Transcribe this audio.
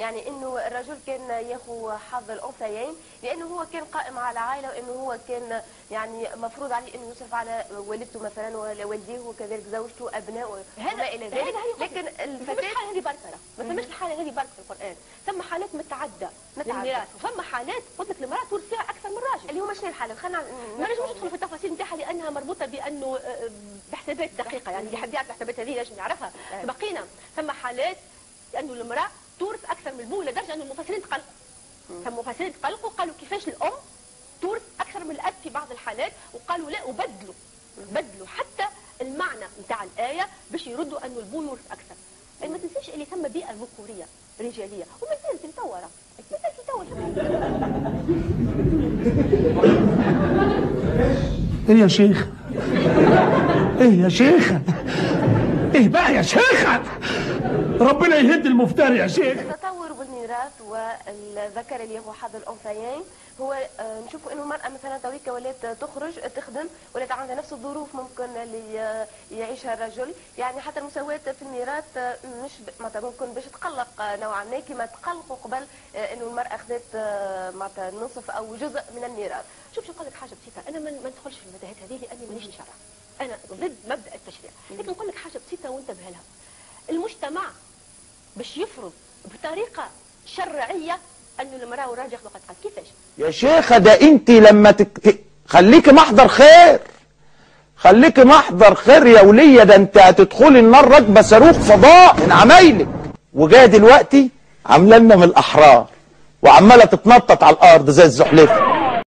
يعني إنه الرجل كان ياخذ حظ الأنثيين لأنه هو كان قائم على عائلة وإنه هو كان يعني مفروض عليه إنه يصرف على والدته مثلا ولا والديه وكذلك زوجته ابنائه وما إلى ذلك. لكن الفتاة الحالة هذه بركة ما ثماش الحالة هذه بركة في القرآن. ثم حالات متعدة. للميراث. وثم حالات قلت لك المرأة تورث فيها أكثر من راجل. اللي هما شنو الحاله خلينا ما نجمش ندخل في التفاصيل نتاعها لأنها مربوطة بأنه آه، بحسابات دقيقة. يعني اللي حد يعرف الحسابات هذه لازم يعرفها أي. بقينا. ثم حالات انه المرأة البو لدرجه انه المفسرين تقلقوا. ثم مفسرين تقلقوا قالوا كيفاش الأم تورث أكثر من الأب في بعض الحالات؟ وقالوا لا وبدلوا. بدلوا حتى المعنى نتاع الآية باش يردوا انه البو يورث أكثر. ما تنسيش اللي ثم بيئة ذكورية رجالية. وما زالت متطوره ما زالت متطوره إيه يا شيخ؟ إيه يا شيخ؟ إيه بقى يا شيخ؟ ربنا يهد المفتري يا شيخ. بالميراث والذكر اللي هو حظ الأنثيين هو آه، نشوفوا إنه المراه مثلا تويكا ولات تخرج تخدم ولات عندها نفس الظروف ممكن اللي آه، يعيشها الرجل. يعني حتى المساواة في الميراث آه، مش معناتها ممكن باش تقلق نوعا ما كما تقلقوا قبل إنه المرأة أخذت آه، معناتها نصف أو جزء من الميراث. شوف شو نقول لك حاجة بسيطة. أنا ما ندخلش في المتاهات هذه لأني مانيش نشرع أنا ضد مبدأ التشريع. لكن نقول لك حاجة بسيطة وانتبه لها. المجتمع باش يفرض بطريقة شرعية انه المرأة والراجل ياخذوا قد قد كيفاش؟ يا شيخة ده أنت لما تك... خليكي محضر خير. خليكي محضر خير يا ولية ده أنت هتدخلي النار راكبة صاروخ فضاء من عمايلك. وجاية دلوقتي عاملة لنا من الأحرار وعمالة تتنطط على الأرض زي الزحلفه